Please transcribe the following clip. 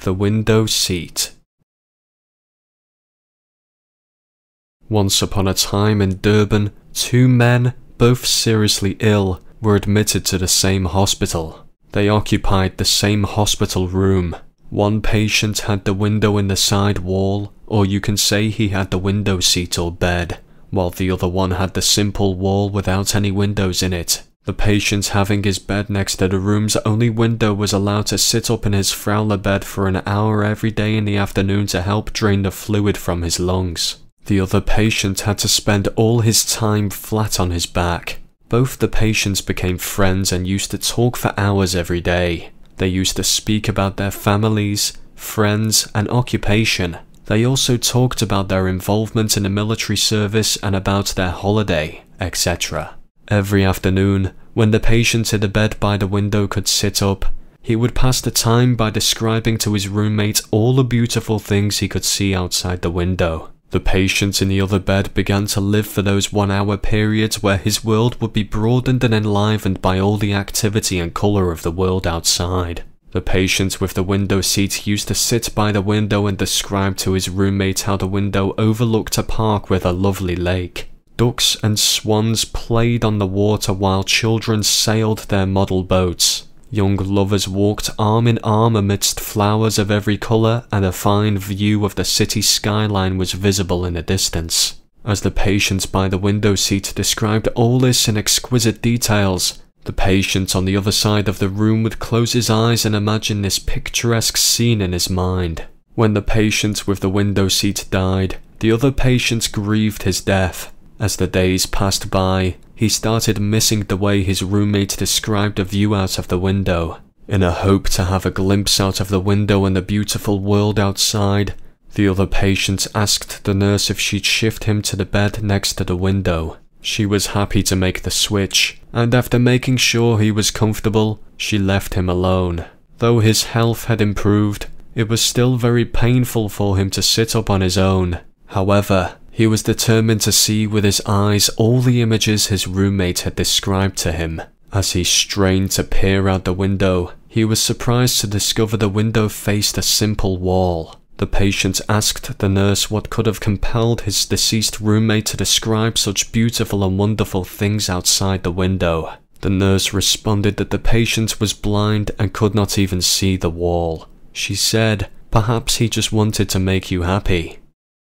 The Window Seat. Once upon a time in Durban, two men, both seriously ill, were admitted to the same hospital. They occupied the same hospital room. One patient had the window in the side wall, or you can say he had the window seat or bed, while the other one had the simple wall without any windows in it. The patient having his bed next to the room's only window was allowed to sit up in his Fowler bed for an hour every day in the afternoon to help drain the fluid from his lungs. The other patient had to spend all his time flat on his back. Both the patients became friends and used to talk for hours every day. They used to speak about their families, friends, and occupation. They also talked about their involvement in the military service and about their holiday, etc. Every afternoon, when the patient in the bed by the window could sit up, he would pass the time by describing to his roommate all the beautiful things he could see outside the window. The patient in the other bed began to live for those one hour periods where his world would be broadened and enlivened by all the activity and colour of the world outside. The patient with the window seat used to sit by the window and describe to his roommate how the window overlooked a park with a lovely lake. Ducks and swans played on the water while children sailed their model boats. Young lovers walked arm in arm amidst flowers of every colour, and a fine view of the city skyline was visible in the distance. As the patient by the window seat described all this in exquisite details, the patient on the other side of the room would close his eyes and imagine this picturesque scene in his mind. When the patient with the window seat died, the other patients grieved his death. As the days passed by, he started missing the way his roommate described the view out of the window. In a hope to have a glimpse out of the window and the beautiful world outside, the other patient asked the nurse if she'd shift him to the bed next to the window. She was happy to make the switch, and after making sure he was comfortable, she left him alone. Though his health had improved, it was still very painful for him to sit up on his own. However, he was determined to see with his eyes all the images his roommate had described to him. As he strained to peer out the window, he was surprised to discover the window faced a simple wall. The patient asked the nurse what could have compelled his deceased roommate to describe such beautiful and wonderful things outside the window. The nurse responded that the patient was blind and could not even see the wall. She said, Perhaps he just wanted to make you happy.